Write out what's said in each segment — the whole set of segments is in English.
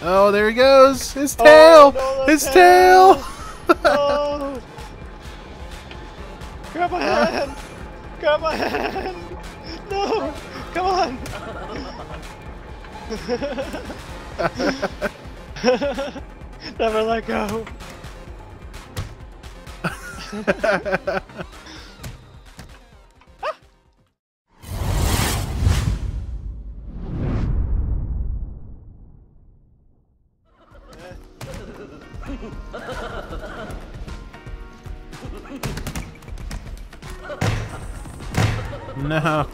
Oh, there he goes! His oh, tail! Oh, no, His tail! No! Grab my hand! Grab my hand! No! Come on! Never let go. No.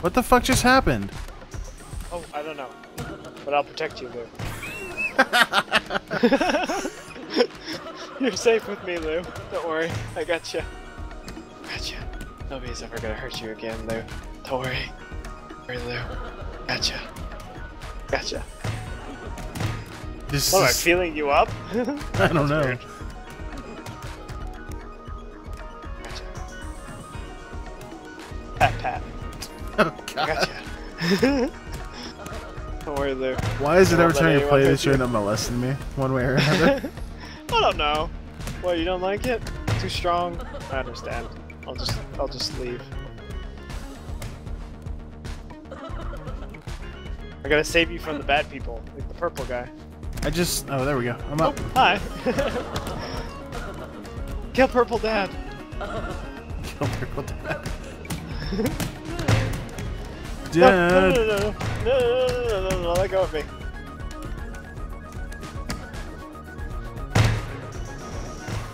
What the fuck just happened? Oh, I don't know. But I'll protect you, Lou. You're safe with me, Lou. Don't worry. I got you. Got you. Nobody's ever gonna hurt you again, Lou. Don't worry. Don't worry, Lou. Gotcha. Gotcha. This What, am I feeling you up? I don't know. Weird. Gotcha. Pat, pat. Oh, God. Gotcha. Don't worry, Lou. Why is it every time you play this you you. end up molesting me? One way or another? I don't know. What, you don't like it? Too strong? I understand. I'll just I'll just leave. I gotta save you from the bad people, like the purple guy. I just... Oh, there we go. I'm Oh, up. hi. Kill purple dad. Kill Purple Dad. No, no, Dad! no, no, no, no, no, no, no, no, let go of me.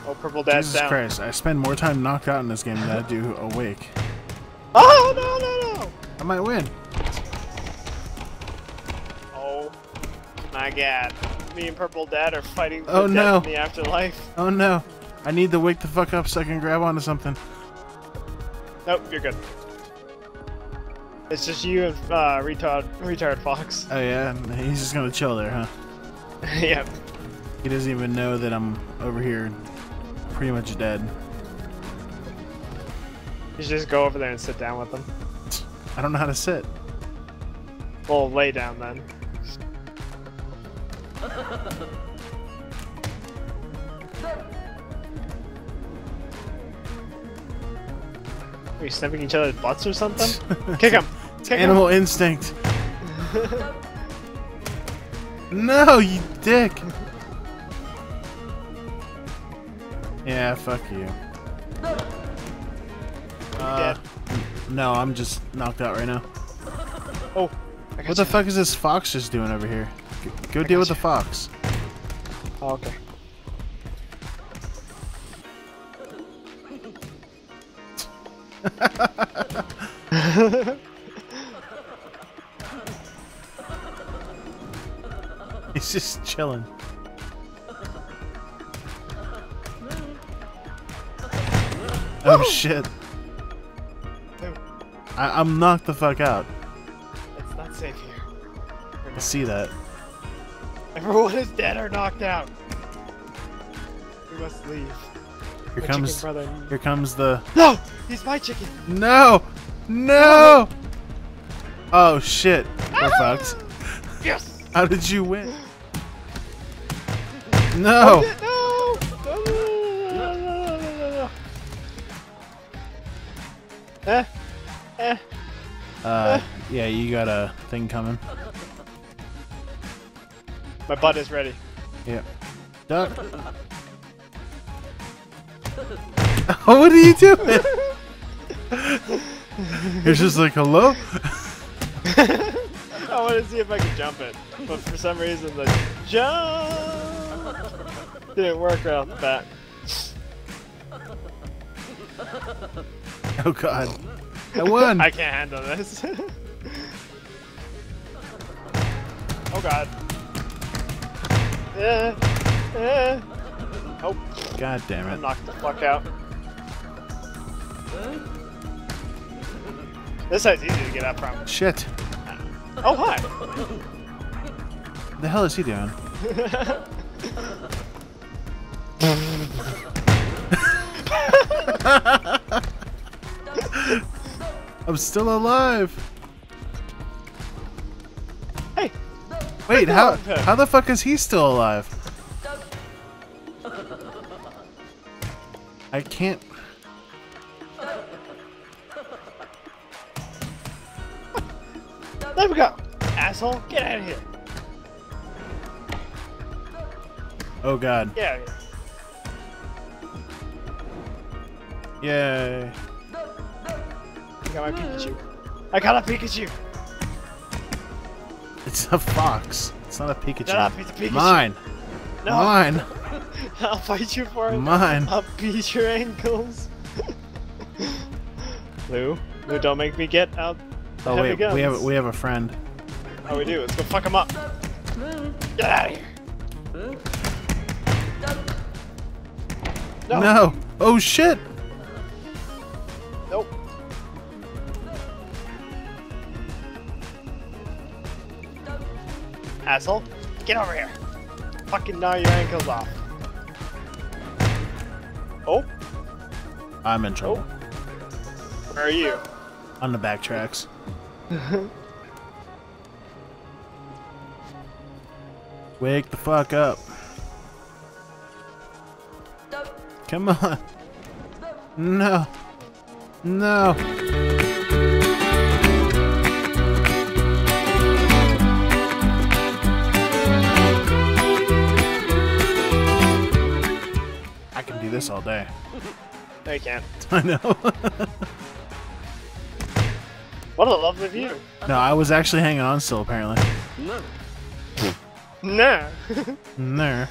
Oh, purple dad's Jesus down. Christ, I spend more time knocked out in this game than I do awake. Oh no no no! I might win. Oh my god. Me and Purple Dad are fighting Oh, death no. in the afterlife. Oh no. I need to wake the fuck up so I can grab onto something. Nope, you're good. It's just you and uh, retard, retard Fox. Oh yeah, he's just gonna chill there, huh? yep. He doesn't even know that I'm over here pretty much dead. You should just go over there and sit down with them. I don't know how to sit. Well, lay down then. Are you sniffing each other's butts or something? Kick him! Kick him! Animal instinct. no, you dick. Yeah, fuck you. Uh, no, I'm just knocked out right now. Oh, What the you. fuck is this fox just doing over here? Go deal with the fox. Oh, okay. He's just chilling. Oh shit. I I'm knocked the fuck out safe here. I see that. Everyone is dead or knocked out. We must leave. Here my comes. Here comes the. No, he's my chicken. No, no. Oh shit! We're ah! fucked. Yes. How did you win? No. Oh, no. Eh. Eh. Uh. Eh? Yeah, you got a thing coming. My butt is ready. Yep. Duck. what are you doing? You're just like, hello? I want to see if I can jump it, but for some reason the jump didn't work right off the bat. Oh god. I won! I can't handle this. Oh god. Eh, eh. Oh, God damn I it. knocked the fuck out. This side's easy to get up from. Shit. Oh hi. What the hell is he doing? I'm still alive. Wait, how how the fuck is he still alive? I can't. there we go. Asshole, get out of here. Oh god. Yeah. out. Yay. I got my Pikachu. I got a Pikachu. It's a fox. It's not a Pikachu. Shut up, it's a Pikachu. Mine. No, Mine. I'll fight you for it. Mine. I'll beat your ankles. Lou, Lou, don't make me get out. Oh wait, guns. we have we have a friend. Oh, we do. Let's go fuck him up. Get out of here. No. No. Oh shit. Asshole, get over here. Fucking gnaw your ankles off. Oh, I'm in trouble. Oh. where are you? On the back tracks. Wake the fuck up. Come on. No. No. Do this all day. No, you can't. I know. What a lovely view. no, I was actually hanging on still apparently. No. nah. There.